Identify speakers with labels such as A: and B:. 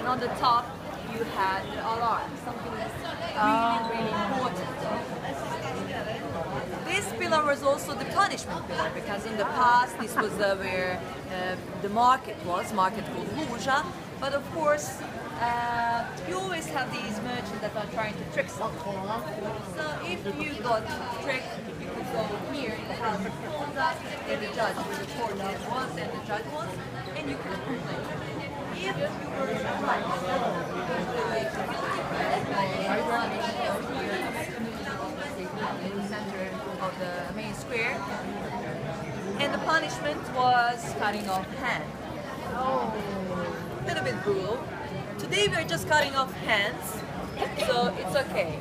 A: and on the top you had the alarm, something that's really, really important. This pillar was also the punishment pillar because in the past this was uh, where uh, the market was, market called Luža, but of course uh, you always have these merchants that are trying to trick someone. So if you got tricked, you could go here in the house of and the judge where the court was and the judge was, and you could complain. If you were right, in the center of the main square, and the punishment was cutting off hand. Oh, a little bit brutal. Today we're just cutting off hands, so it's okay.